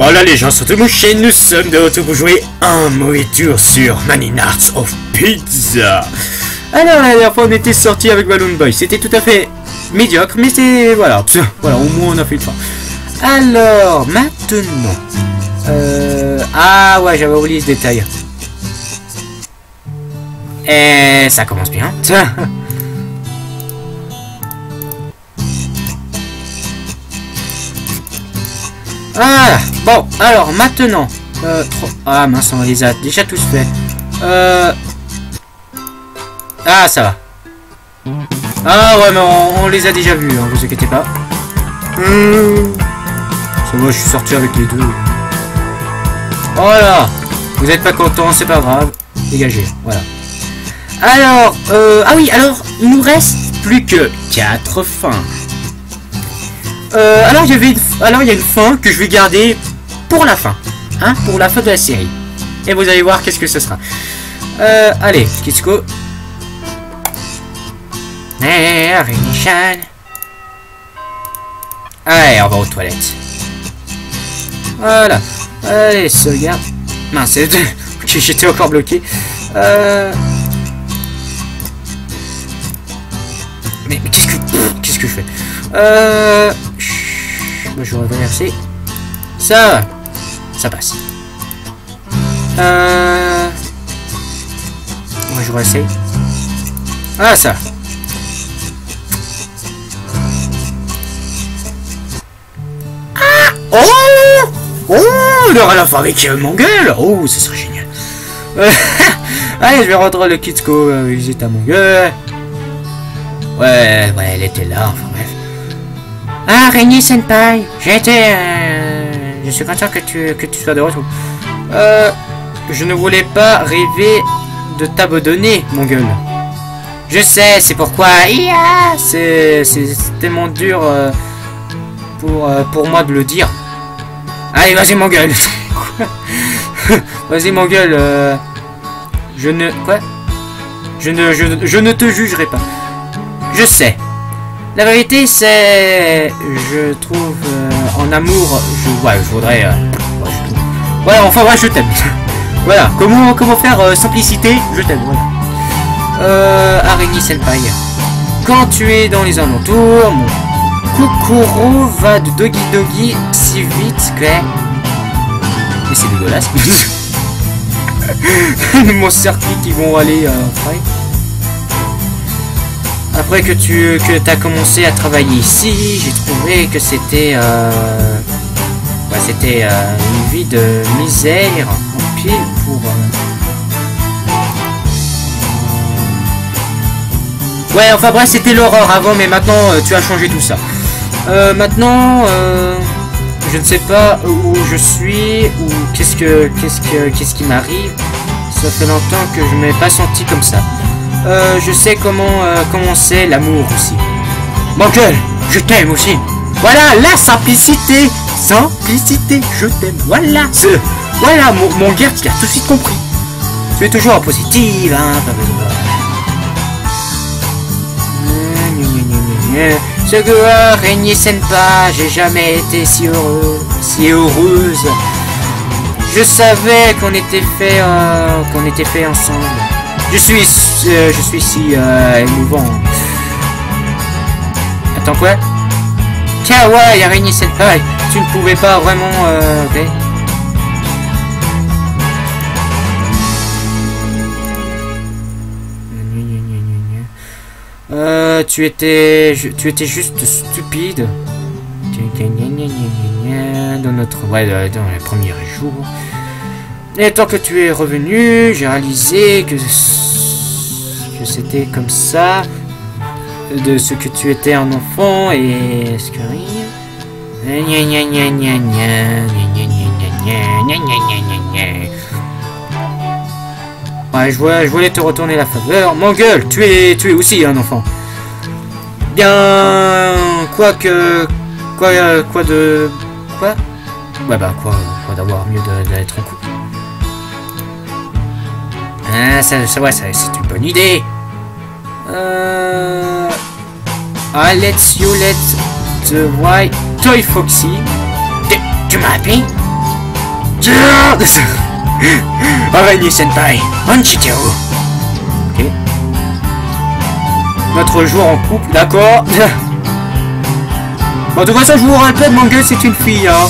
Voilà les gens, surtout chaîne, nous sommes de retour pour jouer un mauvais tour sur Many Arts of Pizza. Alors la dernière fois on était sorti avec Balloon Boy, c'était tout à fait médiocre, mais c'est... voilà, voilà, au moins on a fait le fin. Alors, maintenant... Euh... Ah ouais, j'avais oublié ce détail. Et ça commence bien. Ah, bon, alors maintenant. Euh, trop- Ah mince, on les a déjà tous fait. Euh... Ah, ça va. Ah ouais, mais on, les a déjà vus, hein, vous inquiétez pas. Hmm. Ça va, je suis sorti avec les deux. Voilà. Vous n'êtes pas content, c'est pas grave. Dégagez, voilà. Alors, euh... Ah oui, alors, il nous reste plus que 4 fins. Euh, alors il y avait alors il y a une fin que je vais garder pour la fin, hein, pour la fin de la série. Et vous allez voir qu'est-ce que ce sera. Euh, allez, Kitsuko. Allez, on va aux toilettes. Voilà. Allez, sauvegarde. Mince, j'étais encore bloqué. Euh... Mais, mais qu'est-ce que qu'est-ce que je fais? Euh... je vais reverser. Ça. Ça passe. Euh... Moi je réessaye. Ah ça. Ah Oh Oh la fin avec euh, mon gueule Oh, ce serait génial. Euh, Allez, je vais rentrer le Kitsko euh, visite à mon gueule. Ouais, ouais, elle était là, enfin bref. Ah, Rémi Senpai, été... euh, je suis content que tu, que tu sois de retour. Euh, je ne voulais pas rêver de t'abandonner, mon gueule. Je sais, c'est pourquoi... C'est tellement dur euh, pour, euh, pour moi de le dire. Allez, vas-y, mon gueule. Vas-y, mon gueule. je ne... Quoi? Je ne, je, je ne te jugerai pas. Je sais. La vérité, c'est... Je trouve... euh, en amour... Je, ouais, je voudrais... euh, ouais, enfin, ouais, je t'aime. voilà. Comment, comment faire euh, simplicité? Je t'aime, voilà. Euh... Senpai. Quand tu es dans les alentours, mon Kokoro va de Dogi Dogi si vite que... Mais c'est dégueulasse. mon circuit qui vont aller euh. Après que tu que as commencé à travailler ici, j'ai trouvé que c'était euh, bah, c'était euh, une vie de misère en pile pour. euh, Ouais, enfin bref, c'était l'horreur avant, mais maintenant euh, tu as changé tout ça. Maintenant, je ne sais pas où je suis ou qu'est-ce que qu'est-ce que qu'est-ce qui m'arrive. Ça fait longtemps que je ne m'ai pas senti comme ça. Euh, je sais comment euh, comment c'est l'amour aussi. Mon gueule, je t'aime aussi. Voilà la simplicité, simplicité, je t'aime. Voilà, voilà mon, mon gars, tu tout de suite compris. Tu es toujours en positive, hein. Ce que a régné Senpa, j'ai jamais été si heureux, si heureuse. Je savais qu'on était fait, euh, qu'on était fait ensemble. Je suis, euh, je suis si euh, émouvant. Attends quoi? Kawaii, araignée senpai, tu ne pouvais pas vraiment... Euh. Euh, tu étais, tu étais juste stupide. Dans notre, ouais, dans les premiers jours. Et tant que tu es revenu, j'ai réalisé que, c'était comme ça, de ce que tu étais un enfant et ce que. Ouais, je voulais, je voulais te retourner la faveur. Mon gueule, tu es, tu es aussi un enfant. Bien, quoi que, quoi, quoi de, quoi? Ouais bah quoi, quoi d'avoir mieux d'être en couple. Ah, ça, ça, ouais, ça, c'est une bonne idée. Euh... Ah, let's you let the white toy foxy. Tu, m'as appelé? Araignée Senpai, Manchitero. Ok. Notre joueur en couple, d'accord. Bon, de toute façon, je vous rappelle, mon gueule, c'est une fille, hein.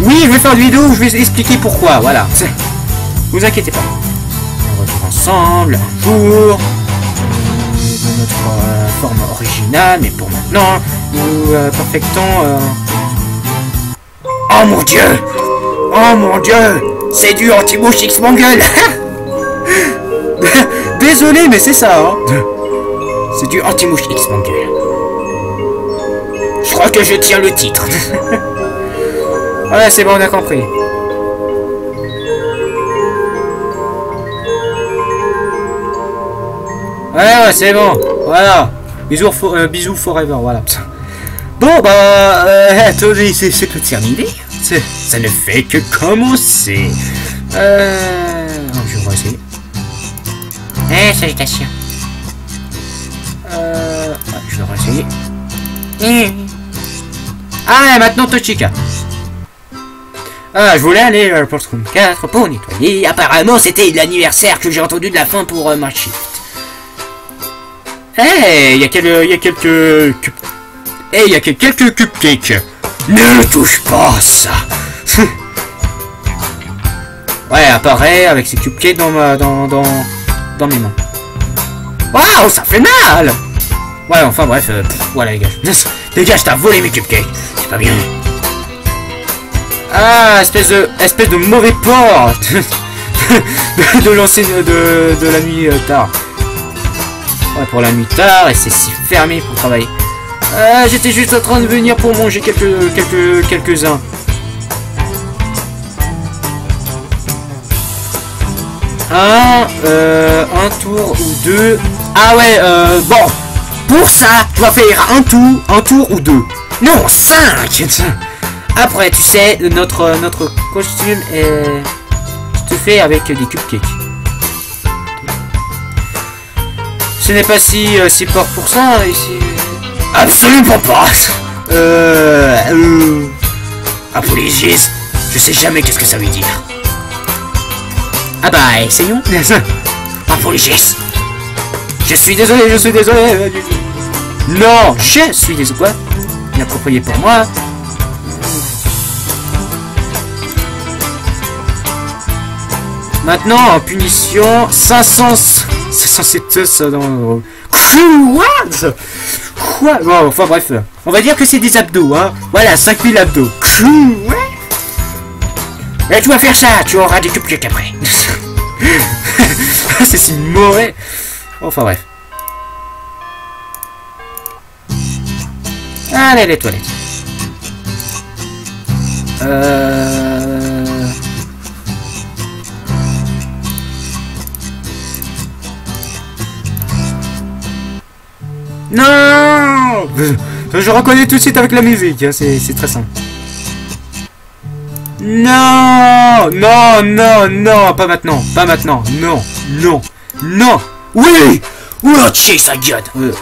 Oui, je vais faire une vidéo où je vais expliquer pourquoi, voilà. Vous inquiétez pas. Ensemble. De notre forme originale, mais pour maintenant, nous euh, perfectons... euh, Oh mon dieu Oh mon dieu C'est du anti-mouche X-Mangle Désolé, mais c'est ça, hein C'est du anti-mouche X-Mangle. Je crois que je tiens le titre. ouais, c'est bon, on a compris. Ouais, ouais, c'est bon. Voilà. Bisous, fo- euh, bisous forever, voilà. Bon, bah, euh, attendez, c'est c'est pas terminé. Ça ne fait que commencer. Euh... Je vais essayer. Eh, salutations. Euh... je vais essayer. Eh. Ah, maintenant Tochika. Ah, je voulais aller le room 4 pour nettoyer. Apparemment, c'était l'anniversaire que j'ai entendu de la fin pour euh, ma. Eh, il y a quelques... Il y a quelques... Eh, il y a que- quelques cupcakes. Ne touche pas ça. ouais, apparaît avec ses cupcakes dans ma, dans, dans, dans mes mains. Waouh, ça fait mal. Ouais, enfin bref, euh, voilà les gars. Dégage, t'as volé mes cupcakes. C'est pas bien. Ah, espèce de, espèce de mauvais porc. de, lancer de, de, de la nuit euh, tard. Pour la nuit tard, et c'est si fermé pour travailler. Ah, j'étais juste en train de venir pour manger quelques quelques quelques-uns. Un, euh, un tour ou deux. Ah ouais, euh, bon. Pour ça, tu vas faire un tour, un tour ou deux. Non, cinq. Après, tu sais, notre notre costume est tout fait avec des cupcakes. Ce n'est pas si euh, si fort pour ça ici. Absolument pas. Euh, euh, apologiste, je sais jamais qu'est-ce que ça veut dire. Ah bah, essayons. apologiste. Je suis désolé, je suis désolé. Non, je suis désolé. Quoi? Inapproprié pour moi. Maintenant, en punition, 500... 507 ça dans... Quoi Quoi? Bon, enfin bref. On va dire que c'est des abdos, hein. Voilà, 5000 abdos. Et tu vas faire ça, tu auras des cupcakes après. c'est si mauvais. Enfin bref. Allez, les toilettes. Euh... Non Je reconnais tout de suite avec la musique, hein, c'est très simple. Non Non, non, non, pas maintenant, pas maintenant, non, non, non. Oui Oula, chier sa gueule. Euh.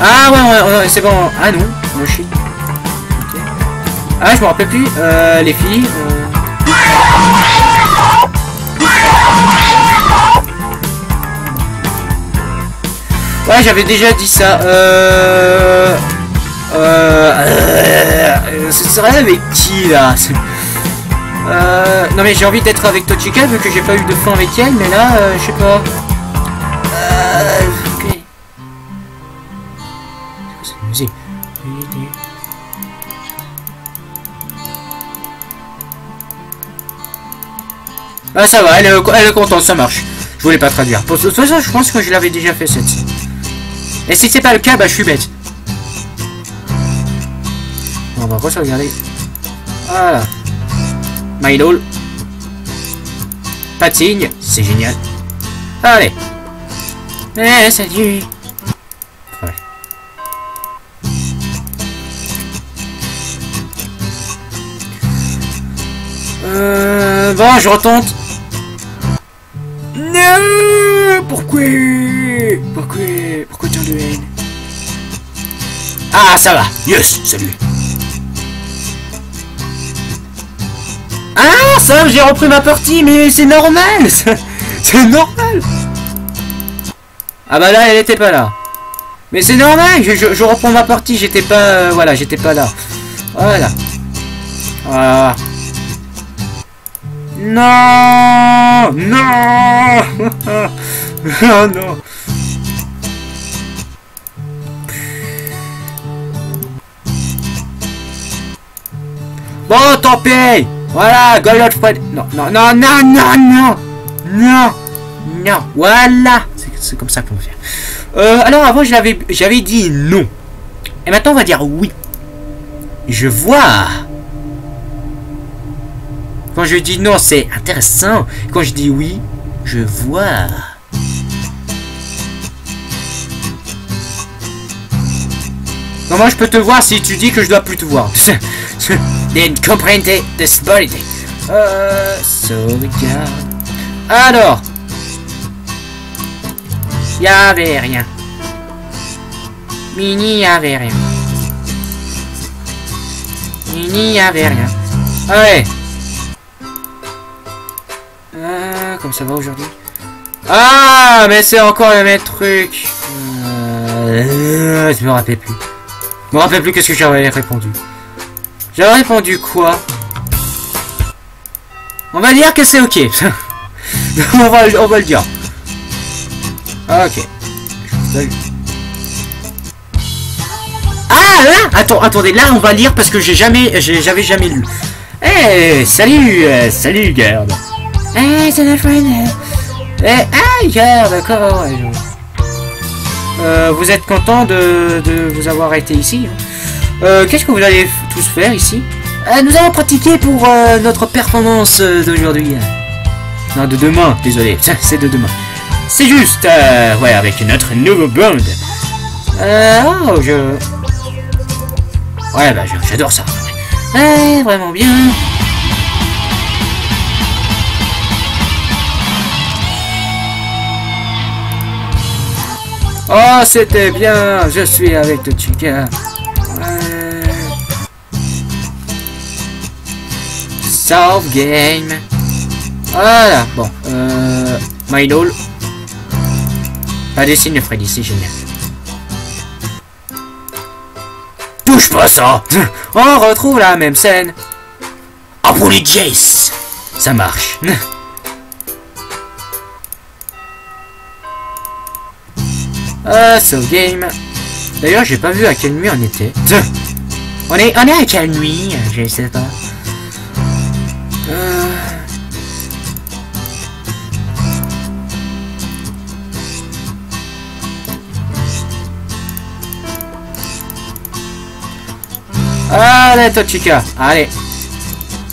Ah ouais, ouais, c'est bon, ah non, moi je suis... Ok. Ah, je me rappelle plus, euh, les filles... euh, Ouais, j'avais déjà dit ça. Euh... Euh... euh, Ce serait avec qui, là euh... Non, mais j'ai envie d'être avec Tochika, vu que j'ai pas eu de fin avec elle, mais là, euh, je sais pas. Euh... Ah, ça va, elle est, contente, ça marche. Je voulais pas traduire. Pour toute je pense que je l'avais déjà fait cette. Et si c'est pas le cas, bah je suis bête. On va regarder. Voilà. Mylol. Pas de signe, c'est génial. Allez. Eh, salut. Ouais. Euh, bon, je retente. Non Pourquoi? Pourquoi? Ah, ça va Yes Salut ça J'ai repris ma partie, mais c'est normal C'est normal Ah bah là, elle était pas là. Mais c'est normal, je, reprends ma partie, j'étais pas... Euh, voilà, j'étais pas là. Voilà. Voilà. Non Non Oh non Bon, tant pis Voilà, Golot Fred... Non, non, non, non, non, non Non Non Voilà C'est comme ça qu'on fait. Euh, alors avant, j'avais dit non. Et maintenant, on va dire oui. Je vois. Quand je dis non, c'est intéressant. Quand je dis oui, je vois. Comment je peux te voir si tu dis que je dois plus te voir comprende this body. Euh, sauvegarde. Alors, y avait rien. Mini y avait rien. Mini y avait rien. Allez. Euh, comme ça va aujourd'hui? Ah, mais c'est encore le même truc. Euh, je me rappelle plus. Je me rappelle plus qu'est-ce que j'avais répondu. J'avais répondu quoi? On va dire que c'est ok. on, va, on va le dire. Ok. Ah là Attends, attendez, là on va lire parce que j'ai jamais, j'avais jamais lu. Eh, salut, euh, salut garde. Eh, c'est notre friend. Eh, ah, garde, d'accord. Euh, vous êtes content de, de, vous avoir été ici euh, Qu'est-ce que vous allez tous faire ici euh, Nous allons pratiquer pour notre performance d'aujourd'hui. Non, de demain, désolé, c'est de demain. C'est juste, ouais, avec notre nouveau band. Oh, je... Ouais, bah, j'adore ça. Ouais, vraiment bien. Oh, c'était bien. Je suis avec le chica. Ouais. Solve game. Voilà, bon. Euh, My Lol. Pas de Freddy, c'est génial. Touche pas ça On retrouve la même scène. Ah pour les Jace Ça marche. Ah, so game. D'ailleurs, j'ai pas vu à quelle nuit on était. On est, on est à quelle nuit? Je sais pas. Euh... Allez, Tochika Allez.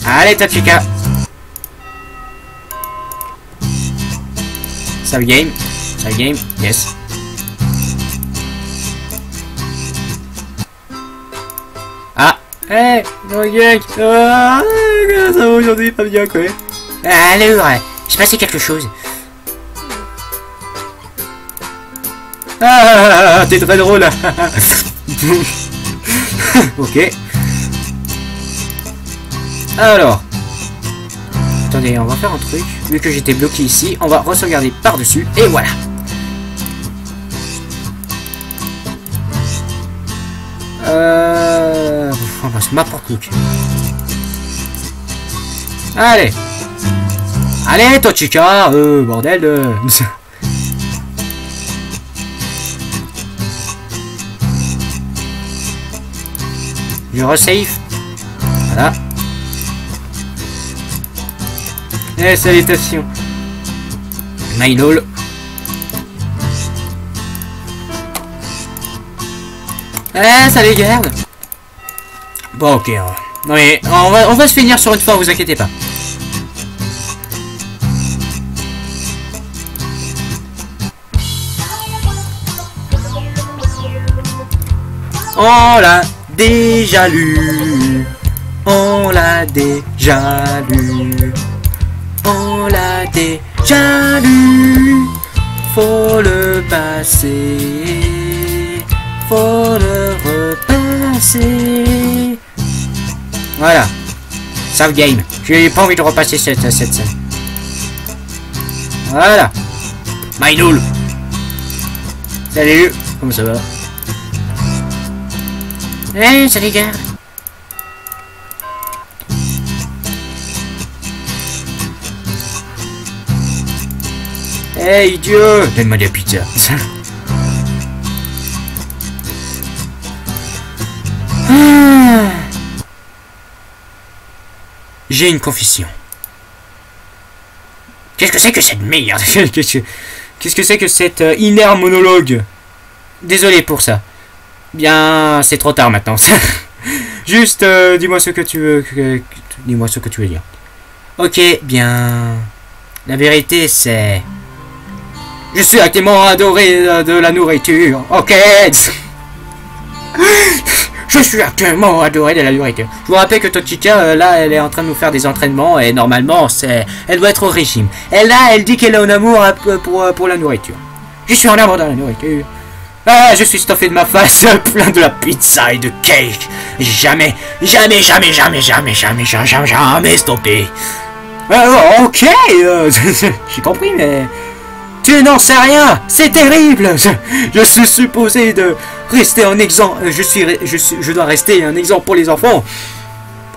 Allez, Tochika Save game. Save game. Yes Ah Eh hey, Non, gang Ah Ça va aujourd'hui, pas bien, quoi? Alors, j'ai passé quelque chose. Ah, t'es très drôle Ok. Alors. Attendez, on va faire un truc. Vu que j'étais bloqué ici, on va re-sauvegarder par-dessus. Et voilà. Euh... On va se m'apporter le cul. Allez. Allez, Tochika Euh, bordel de... Je resave. Voilà. Eh, salutations. Mylol. Eh, les garde. Bon, ok. Non mais, on va, on va se finir sur une fois, vous inquiétez pas. On l'a déjà lu. On l'a déjà lu. On l'a déjà lu. Faut le passer. Faut le repasser. Voilà. Save game. J'ai pas envie de repasser cette, cette scène. Voilà. Mynoul. Salut. Comment ça va? Hey, salut gars. Hey, idiot Donne-moi de la pizza. Ah. J'ai une confession. Qu'est-ce que c'est que cette merde? Qu'est-ce que c'est que cette euh, inert monologue? Désolé pour ça. Bien, c'est trop tard maintenant. Juste, euh, dis-moi ce que tu veux. dis-moi ce que tu veux dire. Ok, bien. La vérité, c'est. Je suis actuellement adoré euh, de la nourriture. Ok. Je suis actuellement adoré de la nourriture. Je vous rappelle que Tochika, euh, là, elle est en train de nous faire des entraînements et normalement, c'est, elle doit être au régime. Elle là, elle dit qu'elle est en amour euh, pour, euh, pour la nourriture. Je suis en amour de la nourriture. Ah, je suis stuffé de ma face, plein de la pizza et de cake. Jamais, jamais, jamais, jamais, jamais, jamais, jamais, jamais, jamais stoppé. Euh, ok, euh, j'ai compris, mais tu n'en sais rien. C'est terrible. Je, suis supposé de rester un exemple. Je suis, je je dois rester un exemple pour les enfants.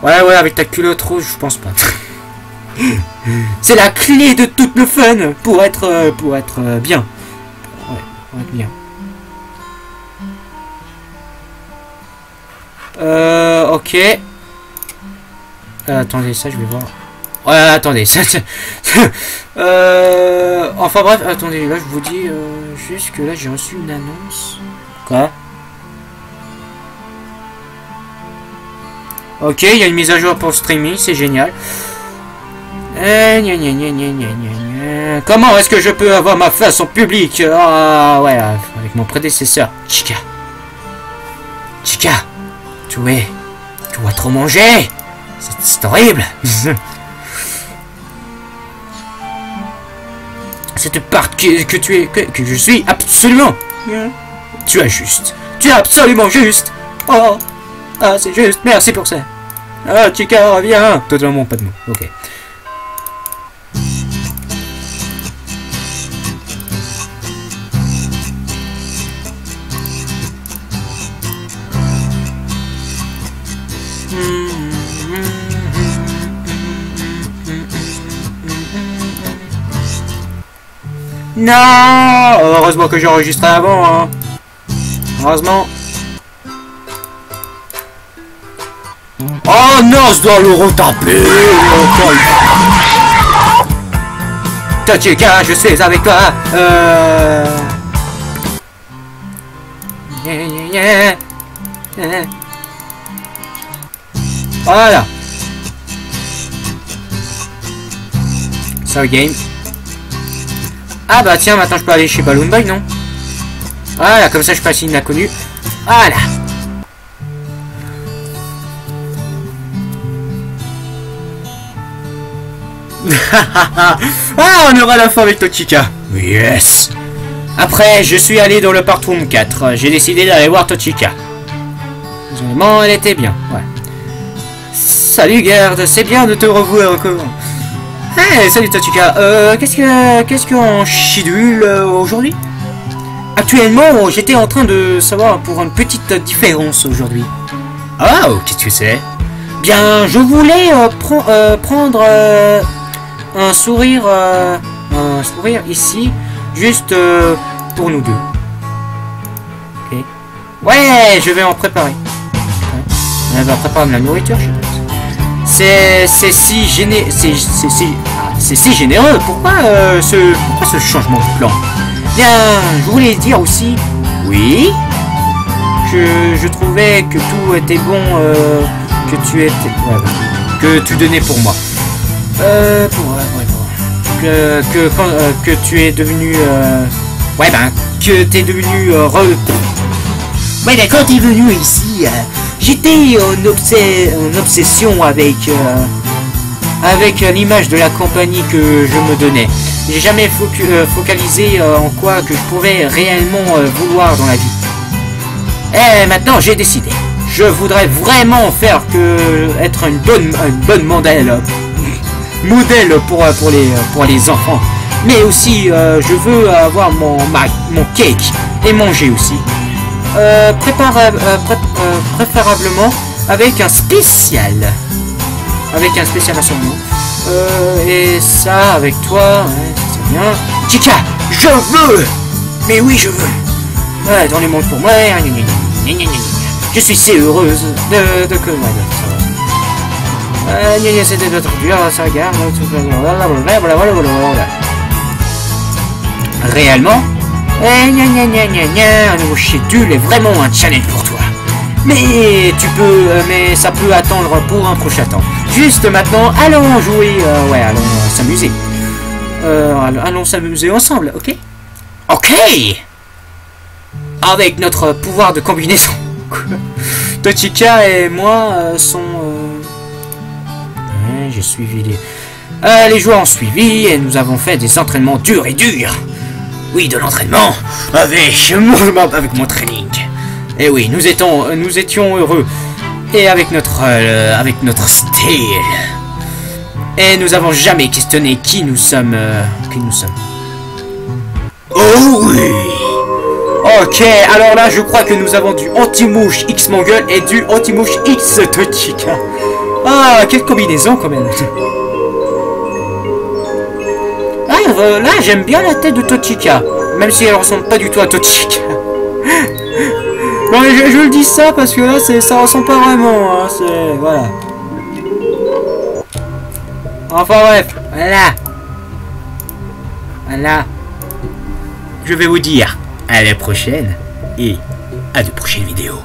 Ouais, ouais, avec ta culotte rouge, je pense pas. C'est la clé de tout le fun pour être, euh, pour être euh, bien. Ouais, pour être bien. Euh, ok. Euh, attendez, ça, je vais voir. Ouais, attendez, ça, euh, enfin bref, attendez, là, je vous dis euh, juste que là, j'ai reçu une annonce. Quoi? Ok, il y a une mise à jour pour streaming, c'est génial. Gna. Comment est-ce que je peux avoir ma face en public? Ah ouais, avec mon prédécesseur, Chica. Chica, tu es... Tu vas trop manger C'est horrible Cette part que, que tu es... Que, que je suis absolument... Tu es juste. Tu es absolument juste. Oh. Ah, c'est juste, merci pour ça. Ah, Chica, reviens. Totalement pas de mots, ok. Non Heureusement que j'ai enregistré avant, hein. Heureusement. Oh non, je dois le retaper Tachika, je suis avec toi Euh... Voilà Sorry game. Ah bah tiens, maintenant je peux aller chez Balloon Boy, non Voilà, comme ça je passe l'inconnu. Voilà. ah, on aura la fin avec Tochika. Yes. Après, je suis allé dans le Part Room 4. J'ai décidé d'aller voir Tochika. Vraiment, elle était bien, ouais. Salut Garde, c'est bien de te revoir encore. Hey, salut Tachika. Euh, qu'est-ce que qu'est-ce qu'on chidule euh, aujourd'hui? Actuellement, j'étais en train de savoir pour une petite différence aujourd'hui. Ah, oh, qu'est-ce que c'est? Bien, je voulais euh, euh, prendre euh, un sourire, un sourire ici, juste pour nous deux. Ok. Ouais, je vais en préparer. Ouais. Elle va préparer de la nourriture, je pense. C'est c'est si géné c'est c'est si c'est si généreux. Pourquoi euh, ce pourquoi ce changement de plan? Bien, je voulais dire aussi oui. Je, je trouvais que tout était bon euh, que tu étais que tu donnais pour moi. Euh pour ouais, pour- que que euh, que tu es devenu ouais ben que t'es devenu re- Ouais, mais quand t'es venu ici, j'étais en, en obsession avec avec euh, l'image de la compagnie que je me donnais. J'ai jamais euh, focalisé euh, en quoi que je pouvais réellement vouloir dans la vie. Et maintenant, j'ai décidé. Je voudrais vraiment faire que être une bonne, une bonne modèle, modèle pour, pour, les, pour les enfants. Mais aussi, je veux avoir mon, ma- mon cake et manger aussi. Prépare, pré- préférablement avec un spécial. Avec un spécial à son nom. Euh, et ça, avec toi, ouais, c'est bien. Chica, je veux Mais oui, je veux Ouais, dans les mondes pour moi. Je suis si heureuse de, de que... Ouais. Euh, c'était notre dur, ça regarde. Réellement Eh, un nouveau schedule est vraiment un challenge pour toi. Mais tu peux, euh, mais ça peut attendre pour un prochain temps. Juste maintenant, allons jouer, euh, ouais, allons euh, s'amuser. Euh, allons- s'amuser ensemble, ok? Ok Avec notre pouvoir de combinaison. Tochika et moi sont... J'ai suivi les... Les joueurs ont suivi et nous avons fait des entraînements durs et durs. Oui, de l'entraînement avec mon, avec mon training. Et oui, nous étions, nous étions heureux. Et avec notre, euh, avec notre style. Et nous avons jamais questionné qui nous sommes, euh, qui nous sommes. Oh oui Ok, alors là, je crois que nous avons du anti-mouche X Mongol et du anti-mouche X Tochika. Ah, quelle combinaison quand même. Ah, euh, là, j'aime bien la tête de Tochika. Même si elle ressemble pas du tout à Tochika. Mais je, je le dis ça parce que là, ça ressemble pas vraiment. Hein, c'est. Voilà. Enfin, bref. Voilà. Voilà. Je vais vous dire à la prochaine et à de prochaines vidéos.